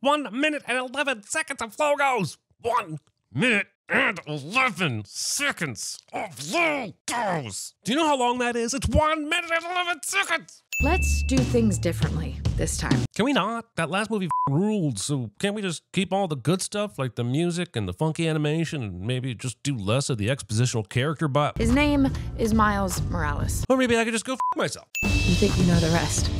one minute and 11 seconds of logos. One minute and 11 seconds of logos. Do you know how long that is? It's one minute and 11 seconds. Let's do things differently this time. Can we not? That last movie ruled, so can't we just keep all the good stuff like the music and the funky animation and maybe just do less of the expositional character but His name is Miles Morales. Or maybe I could just go f myself. You think you know the rest?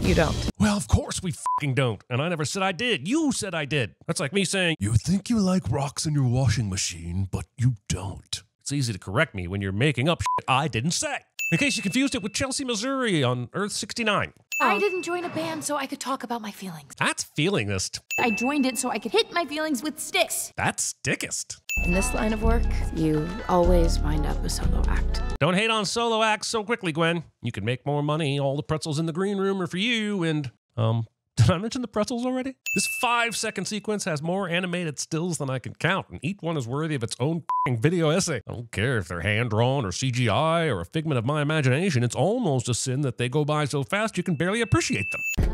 You don't. Well, of course we fing don't. And I never said I did. You said I did. That's like me saying, You think you like rocks in your washing machine, but you don't. It's easy to correct me when you're making up shit I didn't say. In case you confused it with Chelsea, Missouri on Earth 69. I didn't join a band so I could talk about my feelings. That's feelingist. I joined it so I could hit my feelings with sticks. That's stickist. In this line of work, you always wind up a solo act. Don't hate on solo acts so quickly, Gwen. You can make more money. All the pretzels in the green room are for you. And, um, did I mention the pretzels already? This five second sequence has more animated stills than I can count, and each one is worthy of its own fing video essay. I don't care if they're hand drawn or CGI or a figment of my imagination. It's almost a sin that they go by so fast you can barely appreciate them.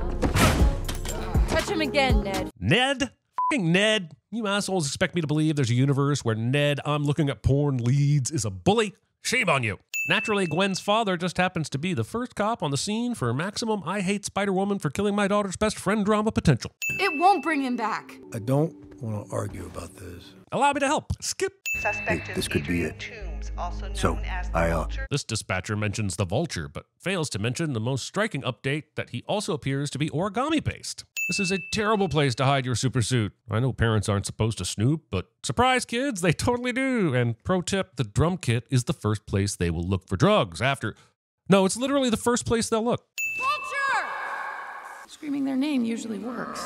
Touch him again, Ned. Ned? Fing Ned. You assholes expect me to believe there's a universe where Ned, I'm looking at porn leads, is a bully? Shame on you. Naturally, Gwen's father just happens to be the first cop on the scene for maximum I hate Spider Woman for killing my daughter's best friend drama potential. It won't bring him back. I don't want to argue about this. Allow me to help. Skip. Suspect is this could be it. Toombs, also known So, as the I, uh, Vulture. This dispatcher mentions the vulture, but fails to mention the most striking update that he also appears to be origami based. This is a terrible place to hide your super suit. I know parents aren't supposed to snoop, but surprise kids, they totally do. And pro tip the drum kit is the first place they will look for drugs after. No, it's literally the first place they'll look. Vulture! Screaming their name usually works.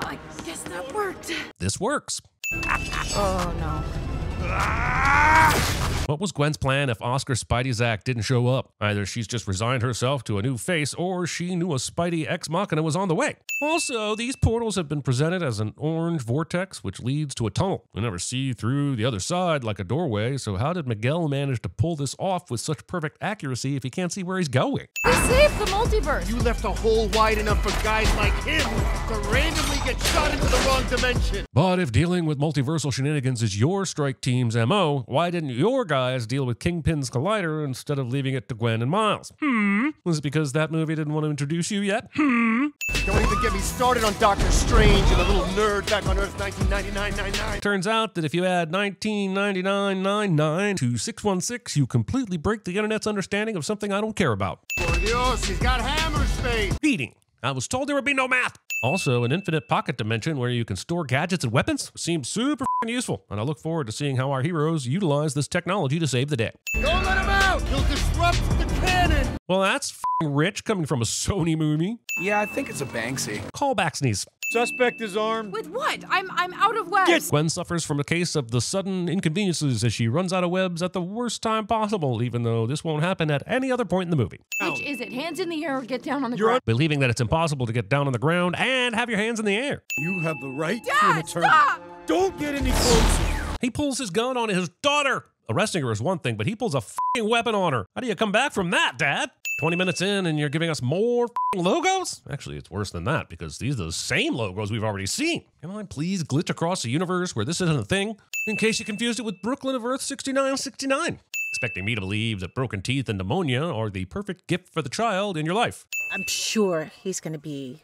I guess that worked. This works. Oh no. What was Gwen's plan if Oscar Spidey Zack didn't show up? Either she's just resigned herself to a new face, or she knew a Spidey ex machina was on the way. Also, these portals have been presented as an orange vortex which leads to a tunnel. We never see through the other side like a doorway, so how did Miguel manage to pull this off with such perfect accuracy if he can't see where he's going? We saved the multiverse. You left a hole wide enough for guys like him to randomly get shot into the wrong dimension. But if dealing with multiversal shenanigans is your strike team's MO, why didn't your guys deal with Kingpin's Collider instead of leaving it to Gwen and Miles? Hmm? Was it because that movie didn't want to introduce you yet? Hmm? Don't even get me started on Doctor Strange and the little nerd back on Earth 1999-99. Turns out that if you add 1999.99 to 616, you completely break the internet's understanding of something I don't care about. Por Dios, he's got hammer space. Eating. I was told there would be no math. Also, an infinite pocket dimension where you can store gadgets and weapons seems super fing useful, and I look forward to seeing how our heroes utilize this technology to save the day. Don't let him out. He'll disrupt the canon. Well, that's fing rich coming from a Sony movie. Yeah, I think it's a Banksy. Callback sneeze. Suspect is armed. With what? I'm I'm out of webs. Gwen suffers from a case of the sudden inconveniences as she runs out of webs at the worst time possible, even though this won't happen at any other point in the movie. Which is it? Hands in the air or get down on the You're ground? Believing that it's impossible to get down on the ground and have your hands in the air. You have the right to an Dad, attorney. stop! Don't get any closer. He pulls his gun on his daughter. Arresting her is one thing, but he pulls a fing weapon on her. How do you come back from that, Dad? 20 minutes in and you're giving us more fing logos? Actually, it's worse than that because these are the same logos we've already seen. Can I please glitch across a universe where this isn't a thing? In case you confused it with Brooklyn of Earth 6969. Expecting me to believe that broken teeth and pneumonia are the perfect gift for the child in your life. I'm sure he's going to be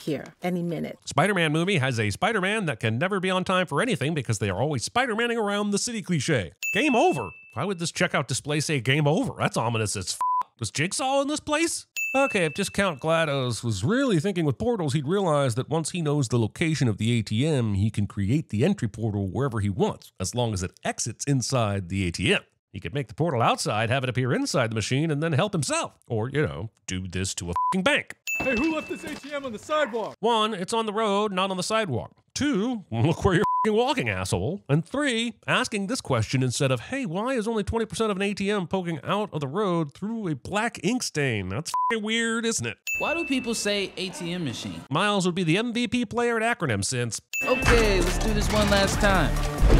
here any minute. Spider Man movie has a Spider Man that can never be on time for anything because they are always Spider Manning around the city cliche. Game over. Why would this checkout display say game over? That's ominous as. Was Jigsaw in this place? Okay, if Discount GLaDOS was really thinking with portals, he'd realize that once he knows the location of the ATM, he can create the entry portal wherever he wants, as long as it exits inside the ATM. He could make the portal outside, have it appear inside the machine, and then help himself. Or, you know, do this to a fing bank. Hey, who left this ATM on the sidewalk? One, it's on the road, not on the sidewalk. Two, look where you're fing walking, asshole. And three, asking this question instead of, hey, why is only 20% of an ATM poking out of the road through a black ink stain? That's fing weird, isn't it? Why do people say ATM machine? Miles would be the MVP player at acronym since Okay, let's do this one last time.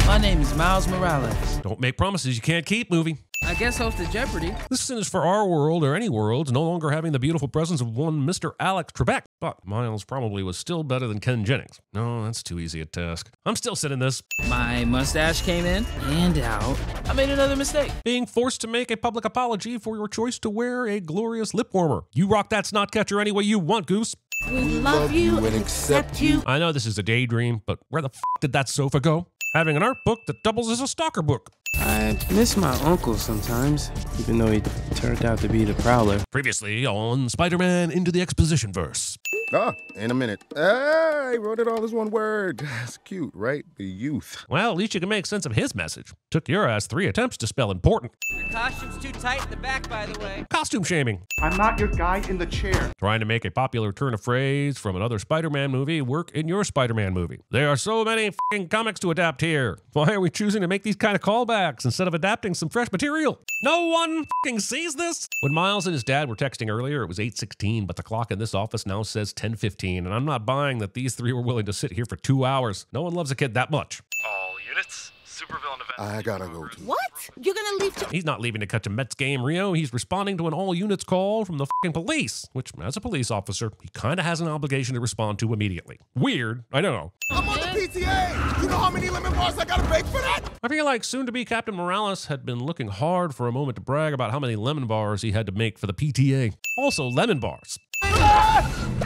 My name is Miles Morales. don't make promises you can't keep movie. I guess host of Jeopardy. This sin is for our world or any world no longer having the beautiful presence of one Mr. Alex Trebek. But Miles probably was still better than Ken Jennings. No, that's too easy a task. I'm still sitting this. My mustache came in and out. I made another mistake. Being forced to make a public apology for your choice to wear a glorious lip warmer. You rock that snot catcher any way you want, Goose. We love you and accept you. I know this is a daydream, but where the f did that sofa go? Having an art book that doubles as a stalker book. I miss my uncle sometimes, even though he turned out to be the Prowler. Previously on Spider Man Into the Exposition Verse. Ah, in a minute. Ah, I wrote it all as one word. That's cute, right? The youth. Well, at least you can make sense of his message. Took your ass three attempts to spell important. Your costume's too tight in the back, by the way. Costume shaming. I'm not your guy in the chair. Trying to make a popular turn of phrase from another Spider Man movie work in your Spider Man movie. There are so many fing comics to adapt here. Why are we choosing to make these kind of callbacks instead of adapting some fresh material? No one fing sees this. When Miles and his dad were texting earlier, it was 8:16, but the clock in this office now says 10:15, and I'm not buying that these three were willing to sit here for 2 hours. No one loves a kid that much. All units, supervillain event. I gotta go to. What? You're gonna leave to. He's not leaving to catch a Mets game, Rio. He's responding to an all units call from the fing police, which, as a police officer, he kind of has an obligation to respond to immediately. Weird, I don't know. I'm on the PTA. You know how many lemon bars I gotta bake for that? I feel like soon to be Captain Morales had been looking hard for a moment to brag about how many lemon bars he had to make for the PTA. Also, lemon bars. Ah!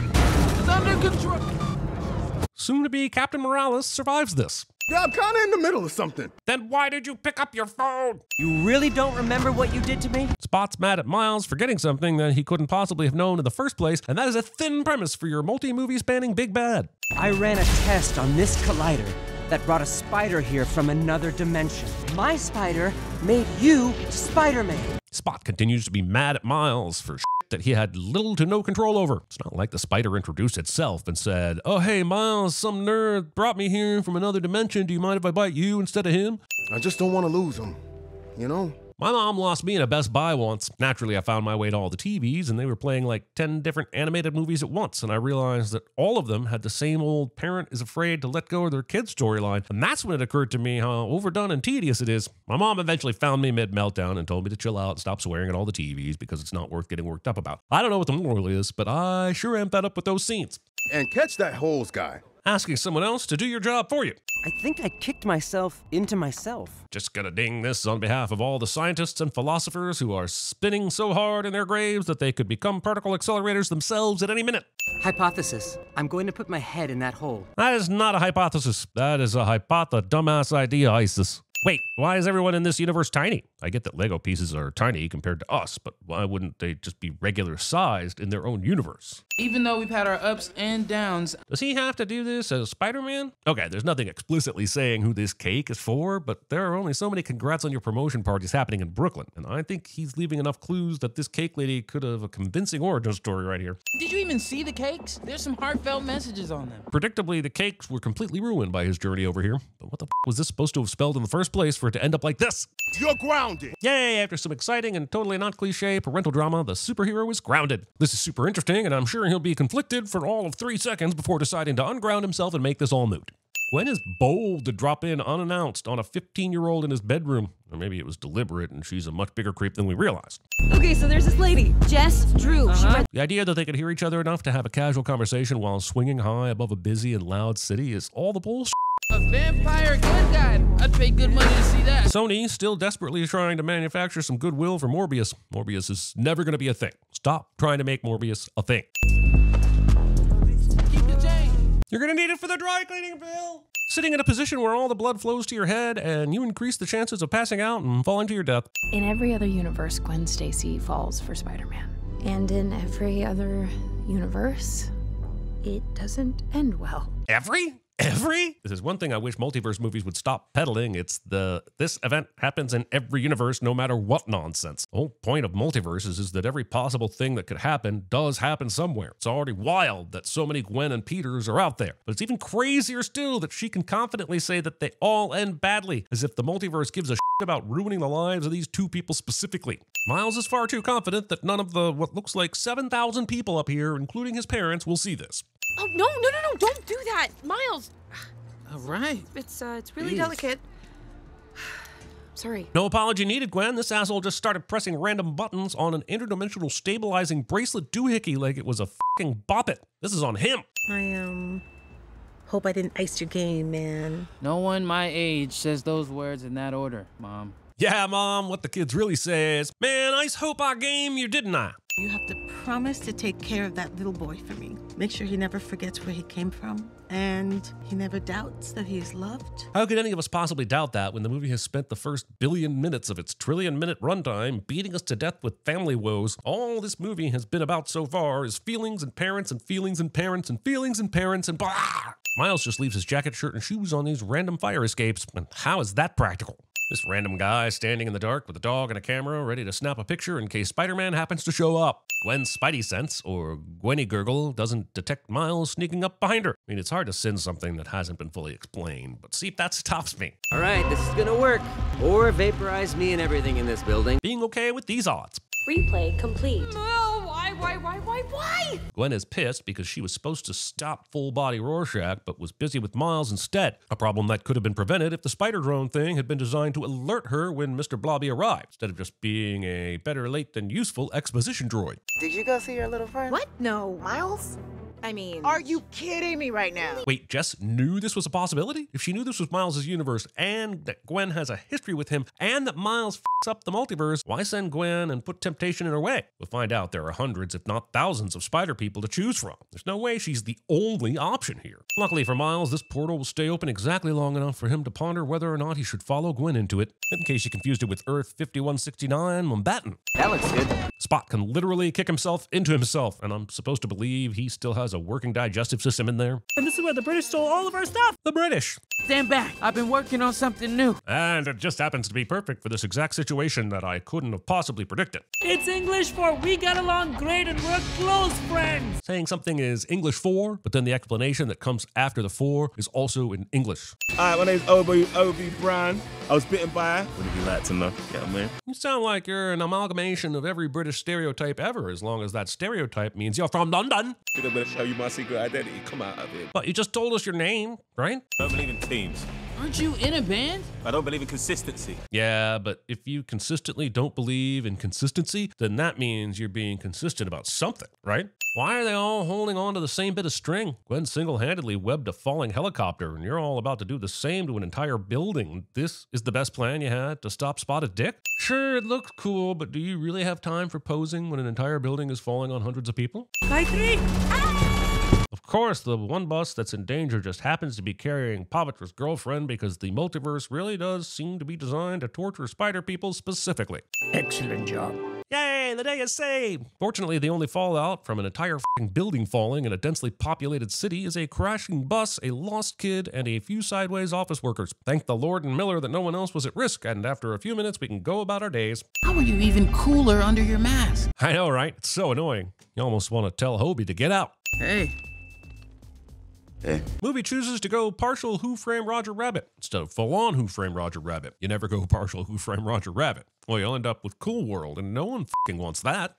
It's under control. Soon to be Captain Morales survives this. Yeah, I'm kinda in the middle of something. Then why did you pick up your phone? You really don't remember what you did to me? Spot's mad at Miles for getting something that he couldn't possibly have known in the first place, and that is a thin premise for your multi movie spanning Big Bad. I ran a test on this collider that brought a spider here from another dimension. My spider made you Spider-Man. Spot continues to be mad at Miles for shit that he had little to no control over. It's not like the spider introduced itself and said, Oh, hey, Miles, some nerd brought me here from another dimension. Do you mind if I bite you instead of him? I just don't want to lose him. You know? My mom lost me in a Best Buy once. Naturally, I found my way to all the TVs, and they were playing like 10 different animated movies at once. And I realized that all of them had the same old parent is afraid to let go of their kid's storyline. And that's when it occurred to me how overdone and tedious it is. My mom eventually found me mid meltdown and told me to chill out and stop swearing at all the TVs because it's not worth getting worked up about. I don't know what the moral is, but I sure am fed up with those scenes. And catch that holes guy. Asking someone else to do your job for you. I think I kicked myself into myself. Just gonna ding this on behalf of all the scientists and philosophers who are spinning so hard in their graves that they could become particle accelerators themselves at any minute. Hypothesis. I'm going to put my head in that hole. That is not a hypothesis. That is a hypothe dumbass idea, ISIS. Wait, why is everyone in this universe tiny? I get that Lego pieces are tiny compared to us, but why wouldn't they just be regular sized in their own universe? Even though we've had our ups and downs, Does he have to do this as Spider Man? Okay, there's nothing explicitly saying who this cake is for, but there are only so many congrats on your promotion parties happening in Brooklyn, and I think he's leaving enough clues that this cake lady could have a convincing origin story right here. did you even see the cakes? There's some heartfelt messages on them. Predictably, the cakes were completely ruined by his journey over here, but what the f was this supposed to have spelled in the first place for it to end up like this? You're grounded. Yay, after some exciting and totally not cliche parental drama, the superhero is grounded. This is super interesting, and I'm sure he'll be conflicted for all of three seconds before deciding to unground himself and make this all moot. Gwen is bold to drop in unannounced on a 15 year old in his bedroom. Or maybe it was deliberate and she's a much bigger creep than we realized. Okay, so there's this lady, Jess Drew. She uh-huh. read The idea that they could hear each other enough to have a casual conversation while swinging high above a busy and loud city is all the bullshit. A vampire good guy. I'd pay good money to see that. Sony still desperately trying to manufacture some goodwill for Morbius. Morbius is never going to be a thing. Stop trying to make Morbius a thing. Keep the change. You're going to need it for the dry cleaning bill. Sitting in a position where all the blood flows to your head and you increase the chances of passing out and falling to your death. In every other universe, Gwen Stacy falls for Spider Man. And in every other universe, it doesn't end well. Every? Every? This is one thing I wish multiverse movies would stop peddling. It's the this event happens in every universe, no matter what nonsense. The whole point of multiverses is that every possible thing that could happen does happen somewhere. It's already wild that so many Gwen and Peters are out there. But it's even crazier still that she can confidently say that they all end badly, as if the multiverse gives a shit about ruining the lives of these two people specifically. Miles is far too confident that none of the what looks like 7,000 people up here, including his parents, will see this. Oh no, no, no, no! Don't do that, Miles. All right. It's uh, it's really Jeez. delicate. Sorry. No apology needed, Gwen. This asshole just started pressing random buttons on an interdimensional stabilizing bracelet doohickey like it was a fucking bop it. This is on him. I um hope I didn't ice your game, man. No one my age says those words in that order, Mom. Yeah, Mom, what the kids really say is, man, I hope I game you, didn't I? You have to promise to take care of that little boy for me. Make sure he never forgets where he came from, and he never doubts that he is loved. How could any of us possibly doubt that when the movie has spent the first billion minutes of its trillion minute runtime beating us to death with family woes? All this movie has been about so far is feelings and parents and feelings and parents and feelings and parents and blah. Miles just leaves his jacket, shirt, and shoes on these random fire escapes. And how is that practical? This random guy standing in the dark with a dog and a camera ready to snap a picture in case Spider Man happens to show up. Gwen's Spidey sense, or Gwenny Gurgle, doesn't detect Miles sneaking up behind her. I mean, it's hard to send something that hasn't been fully explained, but see if that stops me. All right, this is gonna work. Or vaporize me and everything in this building. Being okay with these odds. Replay complete. No, why, why, why, why, why? Gwen is pissed because she was supposed to stop full body Rorschach, but was busy with Miles instead. A problem that could have been prevented if the spider drone thing had been designed to alert her when Mr. Blobby arrived, instead of just being a better late than useful exposition droid. Did you go see your little friend? What? No, Miles? I mean, Are you kidding me right now? Wait, Jess knew this was a possibility? If she knew this was Miles' universe and that Gwen has a history with him and that Miles fucks up the multiverse, why send Gwen and put temptation in her way? We'll find out there are hundreds, if not thousands, of spider people to choose from. There's no way she's the only option here. Luckily for Miles, this portal will stay open exactly long enough for him to ponder whether or not he should follow Gwen into it, in case you confused it with Earth 5169 Mumbattan. That looks good. Spot can literally kick himself into himself, and I'm supposed to believe he still has a working digestive system in there. And this is where the British stole all of our stuff. The British. Stand back. I've been working on something new. And it just happens to be perfect for this exact situation that I couldn't have possibly predicted. It's English for we got along great and we're close friends. Saying something is English for, but then the explanation that comes after the for is also in English. Hi, my name's Hobie Hobie Brown. I was bitten by. What if you like to know? Yeah, man. You sound like you're an amalgamation of every British stereotype ever, as long as that stereotype means you're from London. I'm you my secret identity. Come out of it. But you just told us your name, right? I don't believe in teams. Aren't you in a band? I don't believe in consistency. Yeah, but if you consistently don't believe in consistency, then that means you're being consistent about something, right? Why are they all holding on to the same bit of string? Gwen single handedly webbed a falling helicopter, and you're all about to do the same to an entire building. This is the best plan you had to stop Spotted Dick? Sure, it looks cool, but do you really have time for posing when an entire building is falling on hundreds of people? By three. Of course, the one bus that's in danger just happens to be carrying Pavitr's girlfriend because the multiverse really does seem to be designed to torture spider people specifically. Excellent job. Yay, the day is saved! Fortunately, the only fallout from an entire fing building falling in a densely populated city is a crashing bus, a lost kid, and a few sideways office workers. Thank the Lord and Miller that no one else was at risk, and after a few minutes, we can go about our days. How are you even cooler under your mask? I know, right? It's so annoying. You almost want to tell Hobie to get out. Hey. Hey. Movie chooses to go partial Who Framed Roger Rabbit instead of full on Who Framed Roger Rabbit. You never go partial Who Framed Roger Rabbit. Well, you'll end up with Cool World, and no one fing wants that.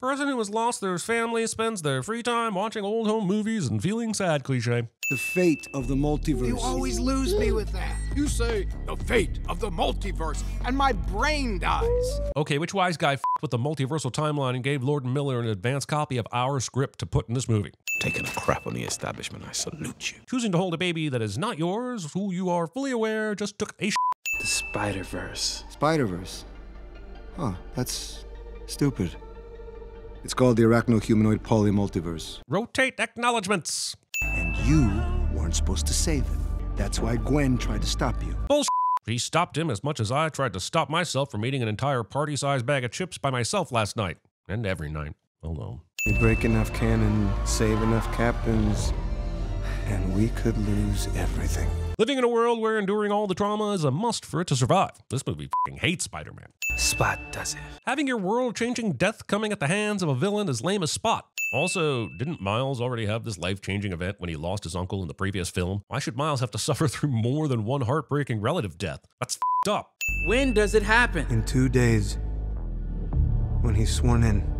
Person who has lost their family spends their free time watching old home movies and feeling sad cliche. The fate of the multiverse. You always lose me with that. You say the fate of the multiverse, and my brain dies. Okay, which wise guy f***ed with the multiversal timeline and gave Lord Miller an advance copy of our script to put in this movie? Taking a crap on the establishment, I salute you. Choosing to hold a baby that is not yours, who you are fully aware just took a sh- The Spider Verse. Spider Verse. Huh, that's stupid. It's called the Arachno-Humanoid Polymultiverse. Rotate acknowledgements. And you weren't supposed to save him. That's why Gwen tried to stop you. Bullshit. He stopped him as much as I tried to stop myself from eating an entire party-sized bag of chips by myself last night. And every night. Alone. You break enough canon, save enough captains, and we could lose everything. Living in a world where enduring all the trauma is a must for it to survive. This movie fing hates Spider-Man. Spot does it. Having your world-changing death coming at the hands of a villain as lame as Spot. Also, didn't Miles already have this life-changing event when he lost his uncle in the previous film? Why should Miles have to suffer through more than one heartbreaking relative death? That's f***ed up. When does it happen? In two days. When he's sworn in.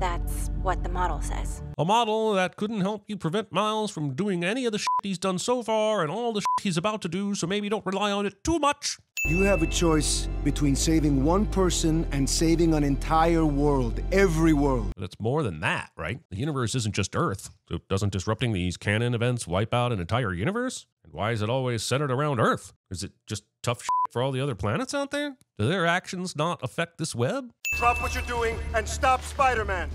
That's what what the model says. A model that couldn't help you prevent Miles from doing any of the shit he's done so far and all the shit he's about to do, so maybe don't rely on it too much. You have a choice between saving one person and saving an entire world, every world. But it's more than that, right? The universe isn't just Earth. So doesn't disrupting these canon events wipe out an entire universe? And why is it always centered around Earth? Is it just tough shit for all the other planets out there? Do their actions not affect this web? Drop what you're doing and stop Spider-Man.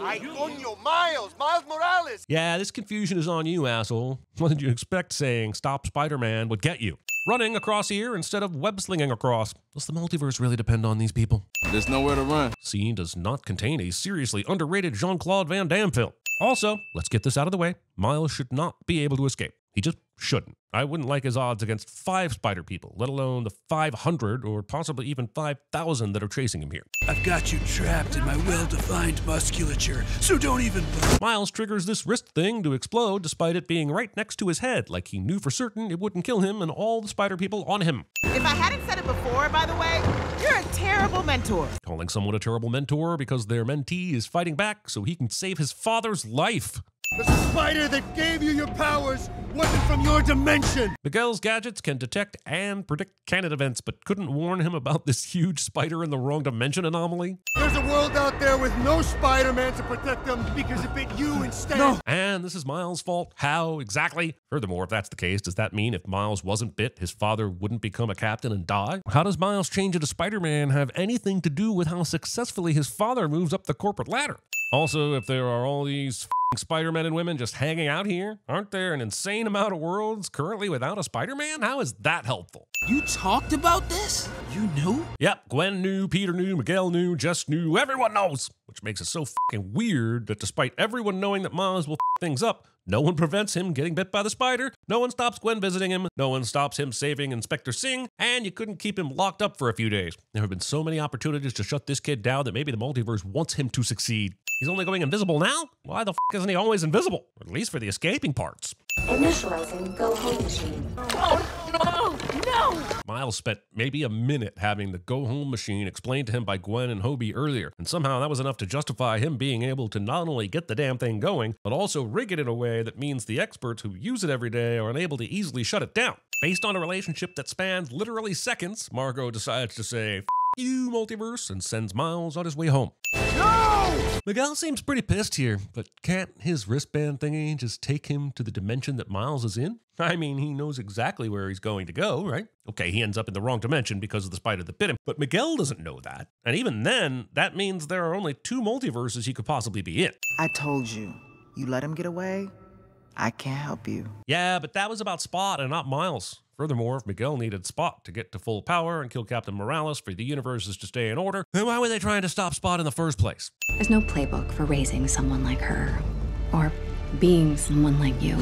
Ay, coño, Miles, Miles Morales. Yeah, this confusion is on you, asshole. What did you expect saying stop Spider Man would get you? Running across here instead of web slinging across. Does the multiverse really depend on these people? There's nowhere to run. Scene does not contain a seriously underrated Jean Claude Van Damme film. Also, let's get this out of the way Miles should not be able to escape. He just shouldn't. I wouldn't like his odds against five spider people, let alone the 500 or possibly even 5,000 that are chasing him here. I've got you trapped in my well defined musculature, so don't even bother. Miles triggers this wrist thing to explode despite it being right next to his head, like he knew for certain it wouldn't kill him and all the spider people on him. If I hadn't said it before, by the way, you're a terrible mentor. Calling someone a terrible mentor because their mentee is fighting back so he can save his father's life. The spider that gave you your powers wasn't from your dimension. Miguel's gadgets can detect and predict canon events, but couldn't warn him about this huge spider in the wrong dimension anomaly. There's a world out there with no Spider-Man to protect them because it bit you instead. No. And this is Miles' fault. How exactly? Furthermore, if that's the case, does that mean if Miles wasn't bit, his father wouldn't become a captain and die? How does Miles change into Spider Man have anything to do with how successfully his father moves up the corporate ladder? Also, if there are all these Spider Men and women just hanging out here, aren't there an insane amount of worlds currently without a Spider Man? How is that helpful? You talked about this? You knew? Yep, Gwen knew, Peter knew, Miguel knew, Jess knew, everyone knows. Which makes it so fucking weird that despite everyone knowing that Miles will f things up, no one prevents him getting bit by the spider, no one stops Gwen visiting him, no one stops him saving Inspector Singh, and you couldn't keep him locked up for a few days. There have been so many opportunities to shut this kid down that maybe the multiverse wants him to succeed. He's only going invisible now? Why the f isn't he always invisible? At least for the escaping parts. Initializing go home machine. Oh, no, no! Miles spent maybe a minute having the go home machine explained to him by Gwen and Hobie earlier, and somehow that was enough to justify him being able to not only get the damn thing going, but also rig it in a way that means the experts who use it every day are unable to easily shut it down. Based on a relationship that spans literally seconds, Margo decides to say, F you, multiverse, and sends Miles on his way home. No! Miguel seems pretty pissed here, but can't his wristband thingy just take him to the dimension that Miles is in? I mean, he knows exactly where he's going to go, right? Okay, he ends up in the wrong dimension because of the spider that bit him, but Miguel doesn't know that. And even then, that means there are only two multiverses he could possibly be in. I told you, you let him get away, I can't help you. Yeah, but that was about Spot and not Miles. Furthermore, if Miguel needed Spot to get to full power and kill Captain Morales for the universes to stay in order, then why were they trying to stop Spot in the first place? There's no playbook for raising someone like her, or being someone like you.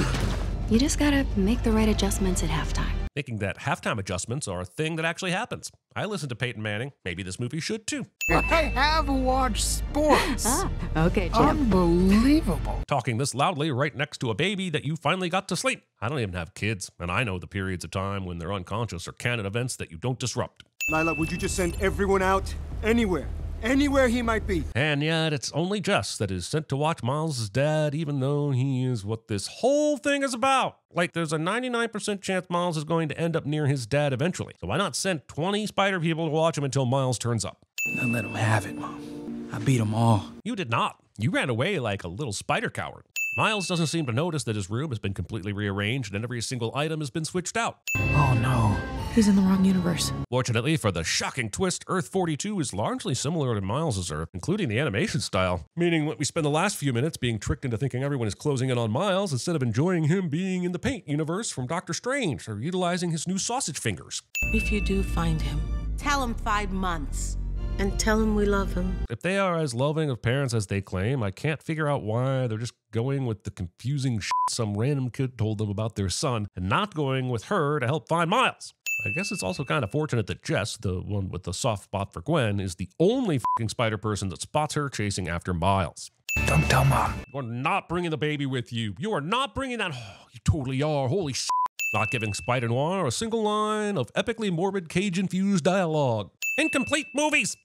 You just gotta make the right adjustments at halftime. Thinking that halftime adjustments are a thing that actually happens. I listen to Peyton Manning. Maybe this movie should too. I have watched sports. Ah, okay, Jim. Unbelievable. Talking this loudly right next to a baby that you finally got to sleep. I don't even have kids, and I know the periods of time when they're unconscious or canon events that you don't disrupt. Lyla, would you just send everyone out? Anywhere. Anywhere he might be. And yet, it's only Jess that is sent to watch Miles' dad, even though he is what this whole thing is about. Like, there's a 99% chance Miles is going to end up near his dad eventually. So why not send 20 spider people to watch him until Miles turns up? Then let him have it, Mom. I beat them all. You did not. You ran away like a little spider coward. Miles doesn't seem to notice that his room has been completely rearranged and every single item has been switched out. Oh no. He's in the wrong universe. Fortunately for the shocking twist, Earth 42 is largely similar to Miles' Earth, including the animation style, meaning that we spend the last few minutes being tricked into thinking everyone is closing in on Miles instead of enjoying him being in the paint universe from Doctor Strange or utilizing his new sausage fingers. If you do find him, tell him five months. And tell him we love him. If they are as loving of parents as they claim, I can't figure out why they're just going with the confusing shit some random kid told them about their son and not going with her to help find Miles. I guess it's also kind of fortunate that Jess, the one with the soft spot for Gwen, is the only fing spider person that spots her chasing after Miles. Don't tell Mom. You are not bringing the baby with you. You are not bringing that. Oh, you totally are. Holy shit. Not giving Spider Noir a single line of epically morbid cage infused dialogue. Incomplete movies.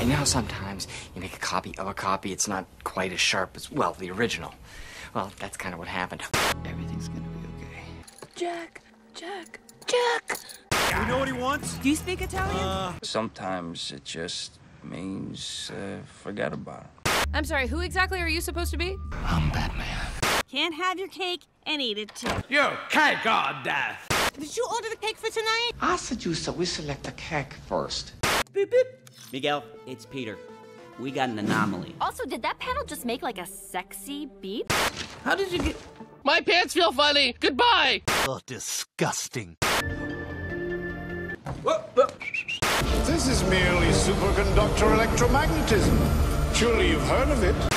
And you know sometimes you make a copy of a copy, it's not quite as sharp as, well, the original. Well, that's kind of what happened. Everything's gonna be okay. Jack, Jack, Jack. You know what he wants? Do you speak Italian? Sometimes it just means uh, forget about it. I'm sorry, who exactly are you supposed to be? I'm Batman. Can't have your cake and eat it too. You cake on death. Did you order the cake for tonight? I said suggest that we select the cake first. Miguel, it's Peter. We got an anomaly. Also, did that panel just make like a sexy beep? How did you get. My pants feel funny. Goodbye. Oh, disgusting. This is merely superconductor electromagnetism. Surely you've heard of it.